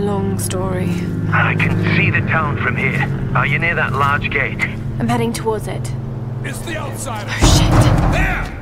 long story. I can see the town from here. Are you near that large gate? I'm heading towards it. It's the outsider. Oh, shit. There!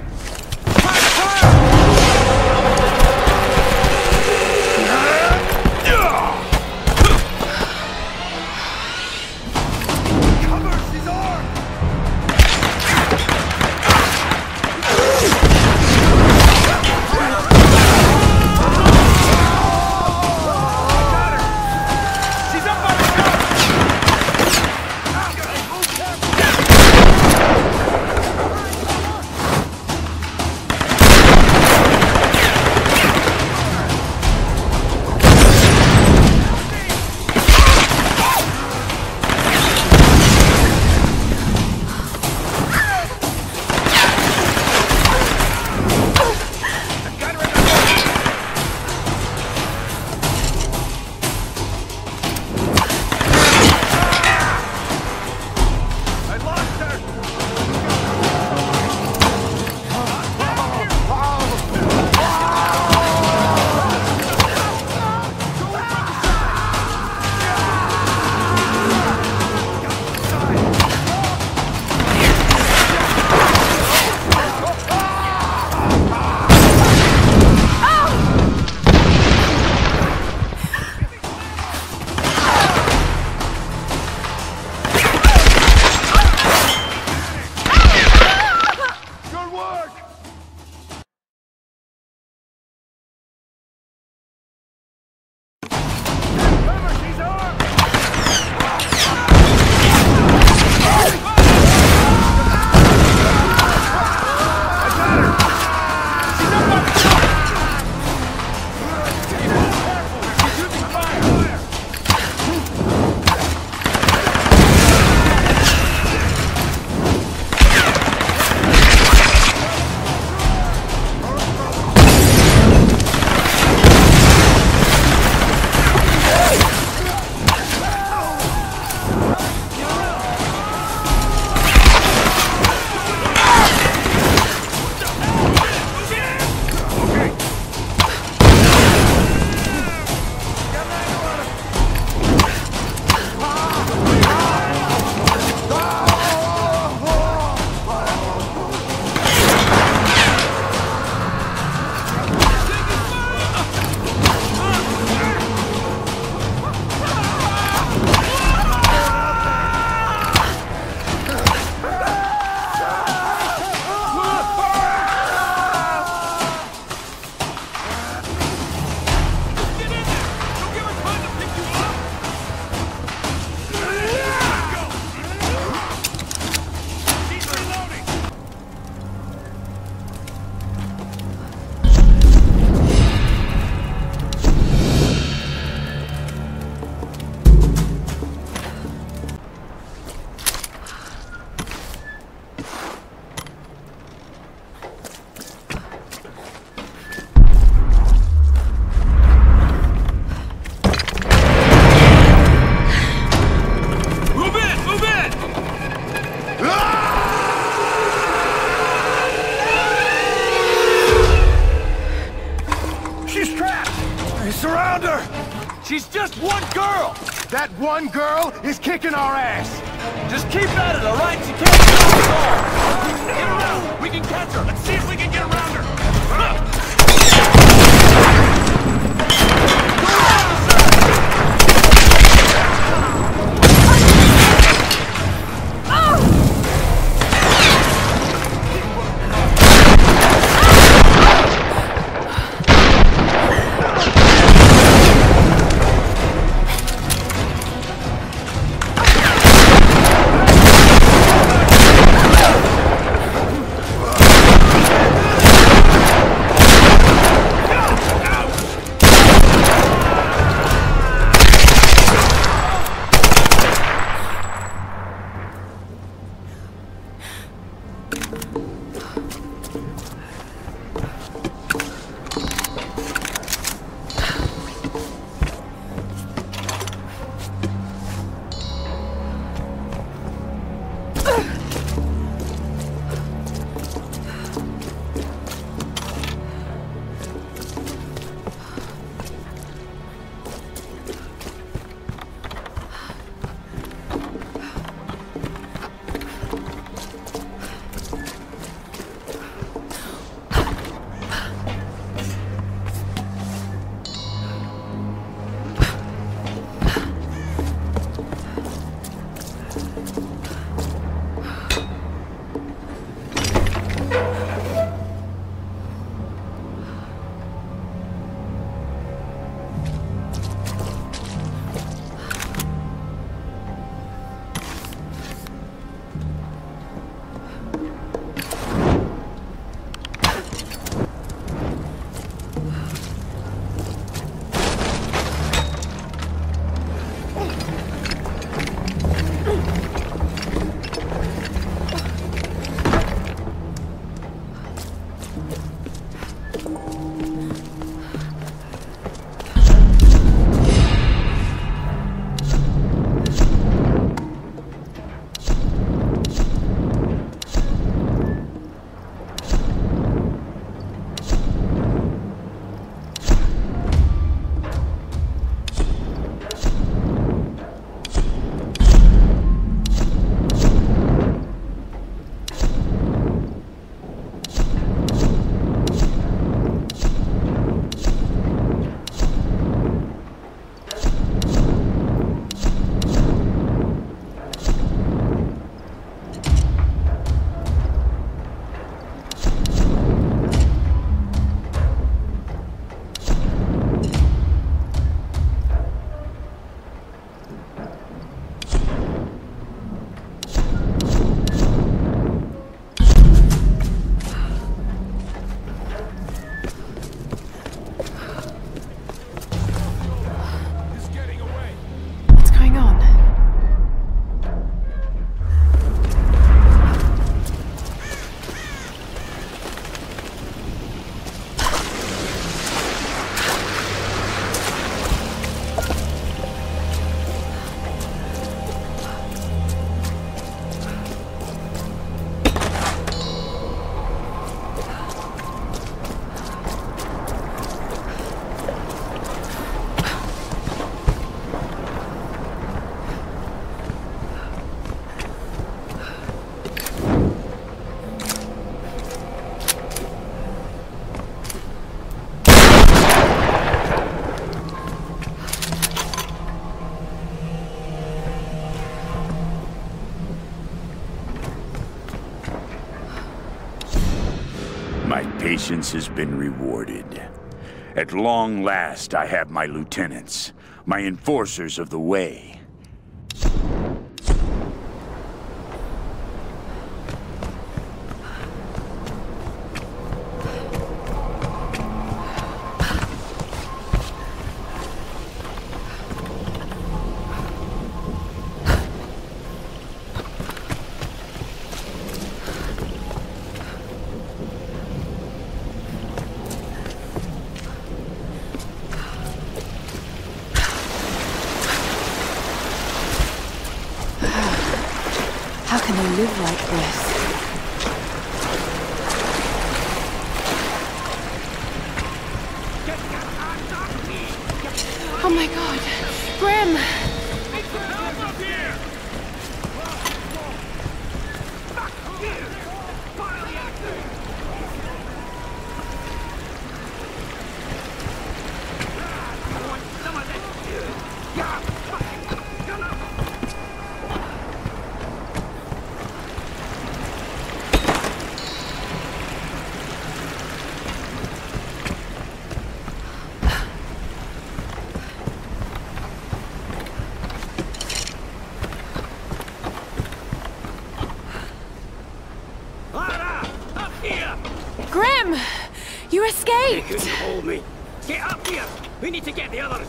One girl is kicking our ass! Just keep at it, alright? She can't patience has been rewarded. At long last, I have my lieutenants, my enforcers of the way. How can they live like this? Oh my god. Grim! Lara! Up here! Grim! You They escaped! couldn't hold me. Get up here! We need to get the others.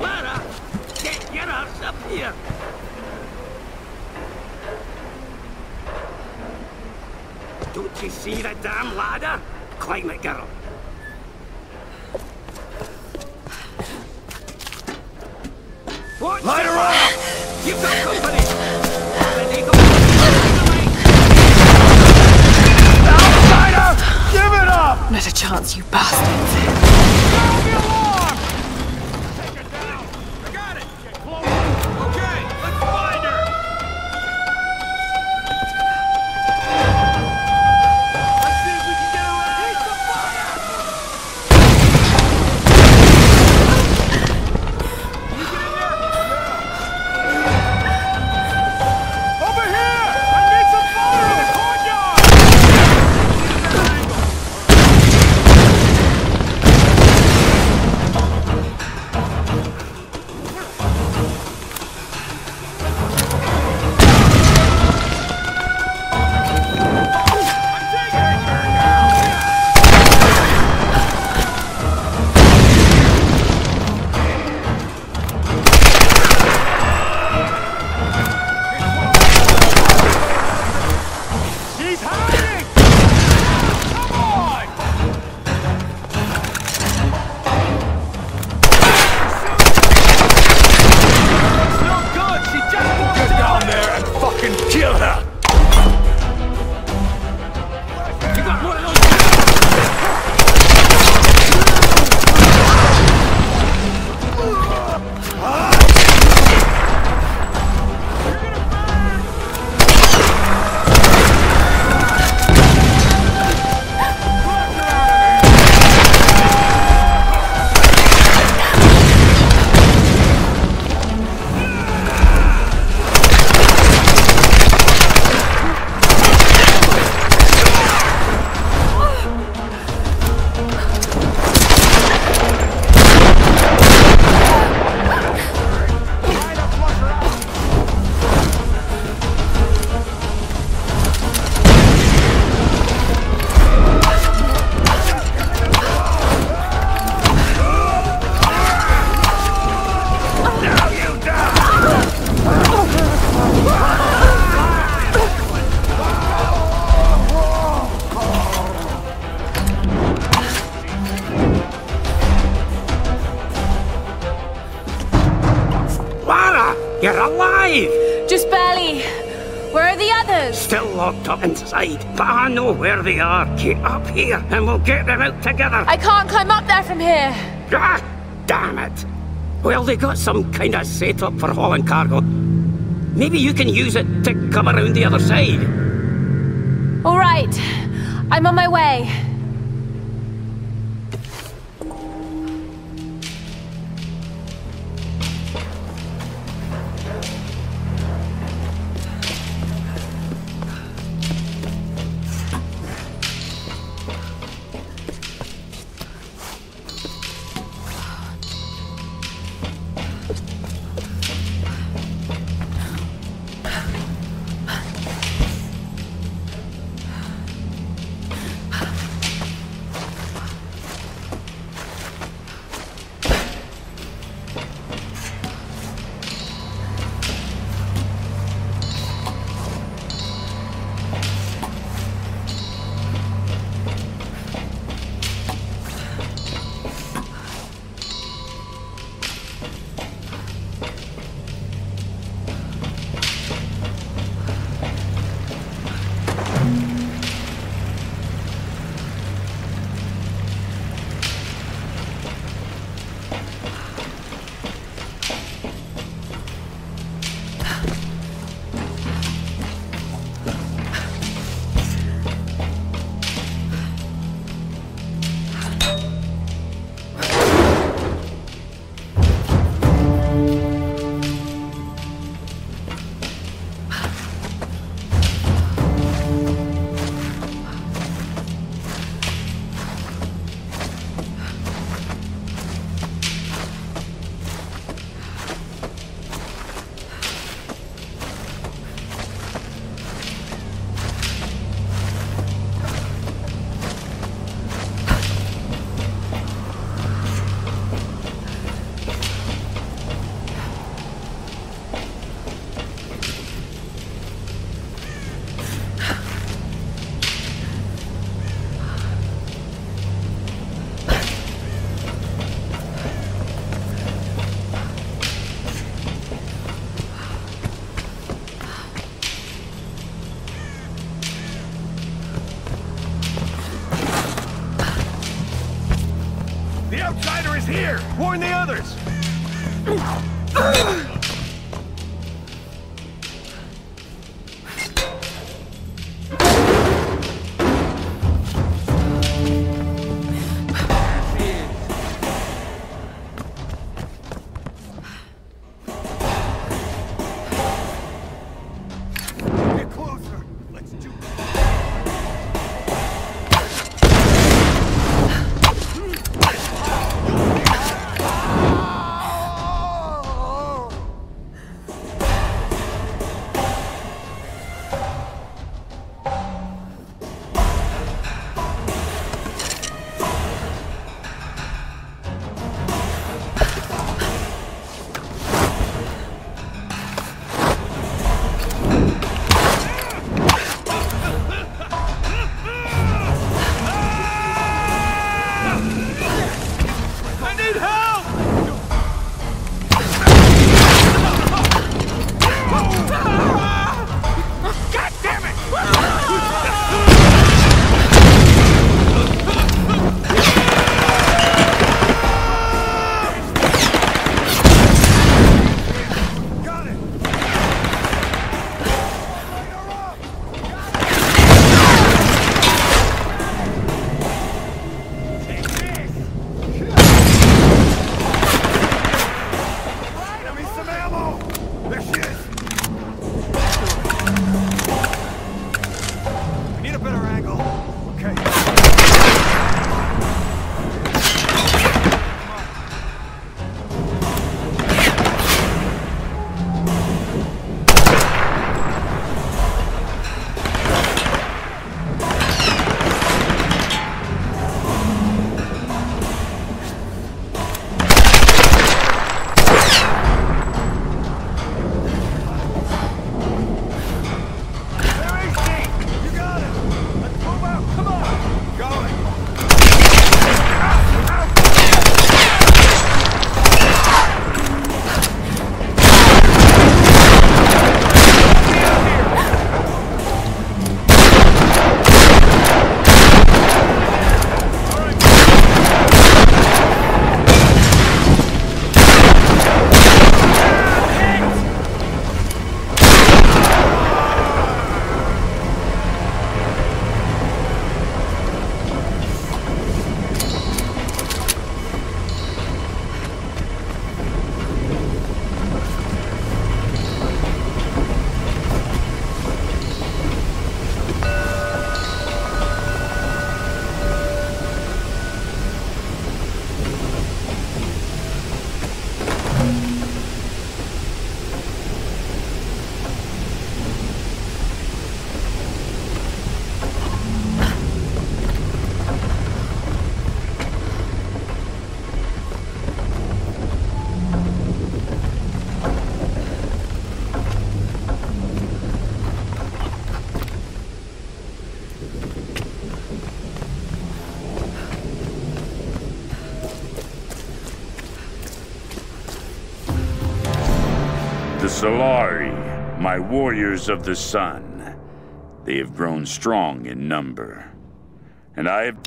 Lara! Get your arse up here! Don't you see the damn ladder? Climb it, girl. Watch Light her up! You've got company! A chance, you bastards. Others? Still locked up inside, but I know where they are. Get up here and we'll get them out together. I can't climb up there from here. Ah, damn it. Well, they got some kind of setup for hauling cargo. Maybe you can use it to come around the other side. All right. I'm on my way. others! Solari, my warriors of the sun. They have grown strong in number. And I have...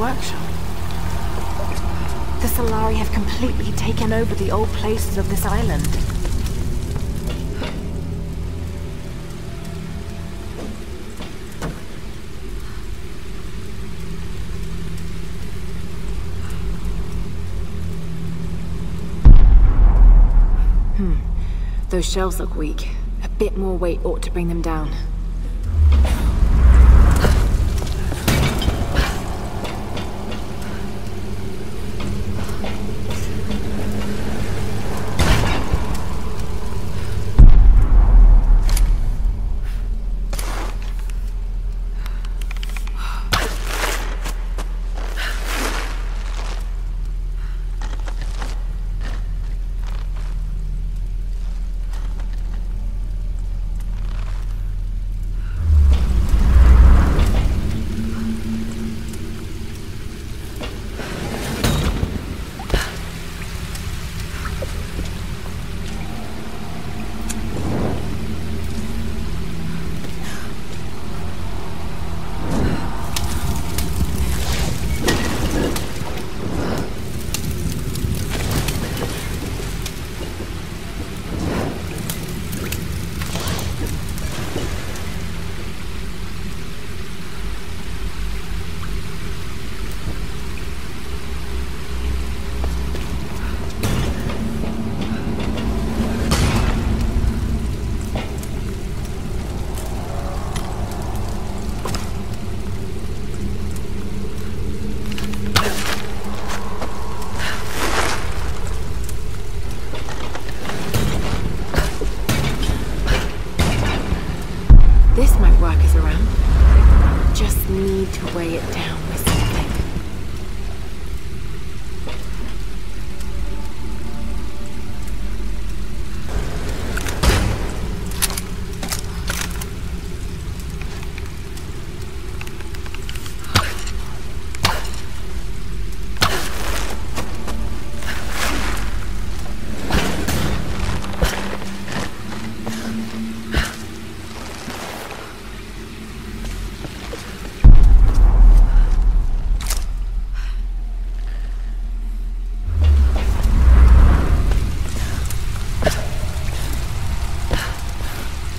workshop. The Solari have completely taken over the old places of this island. Hmm. Those shells look weak. A bit more weight ought to bring them down.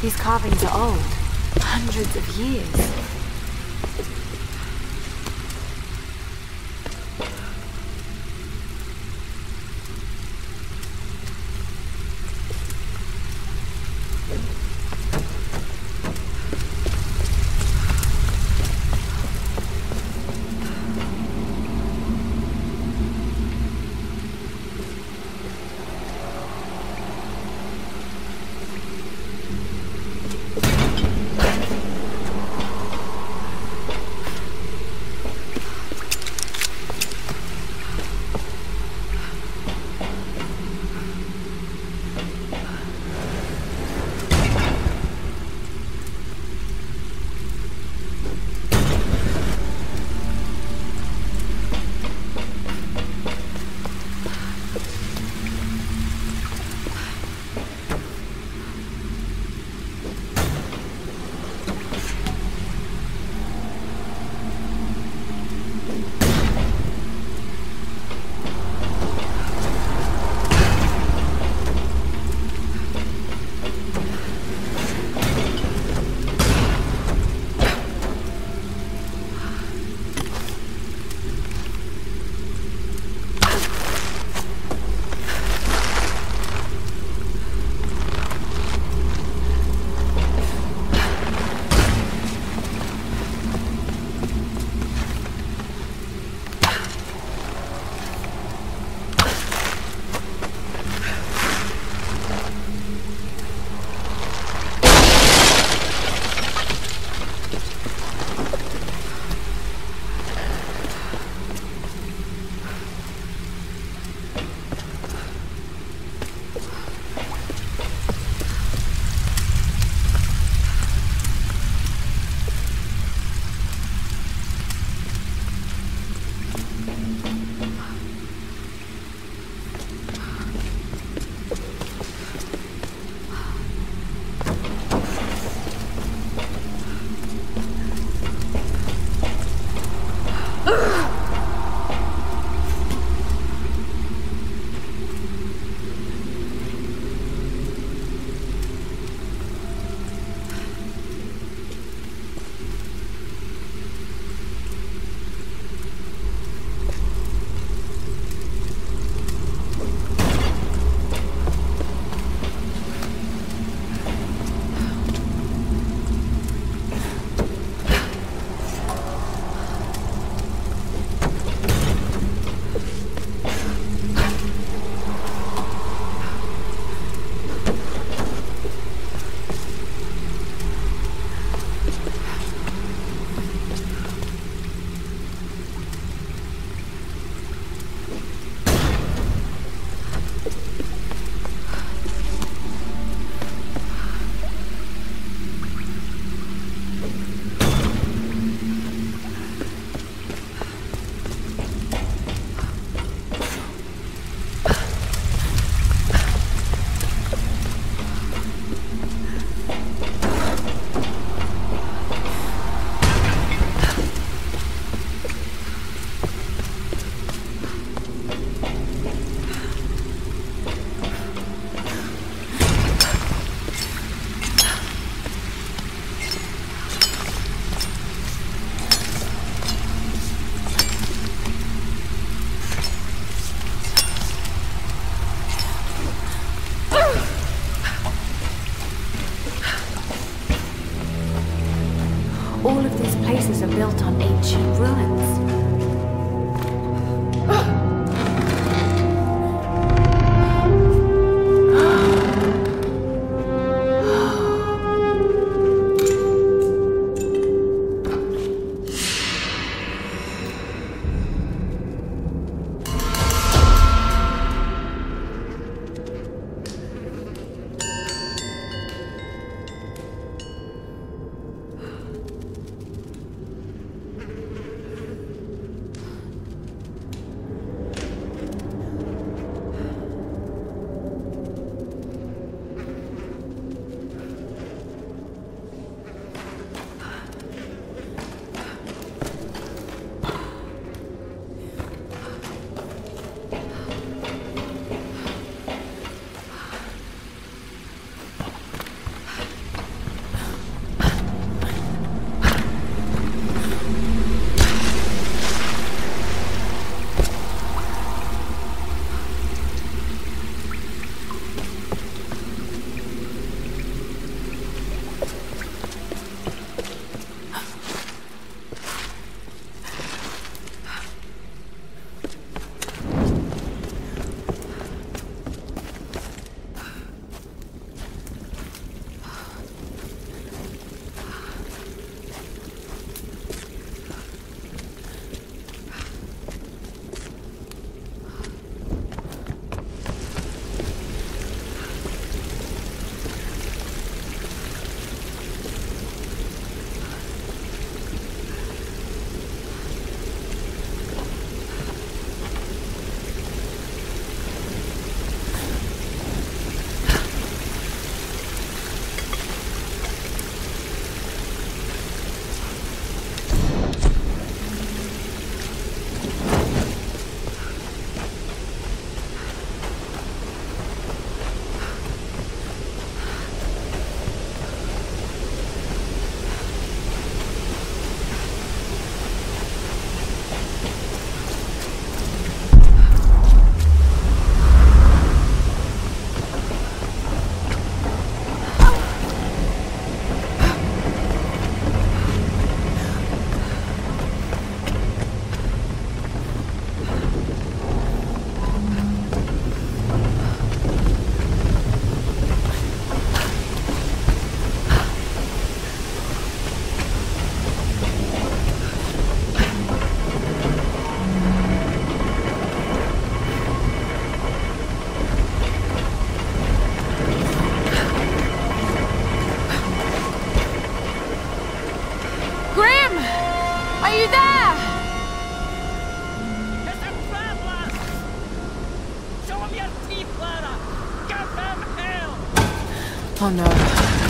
These carvings are old. Hundreds of years. All of these places are built on ancient ruins. Oh no.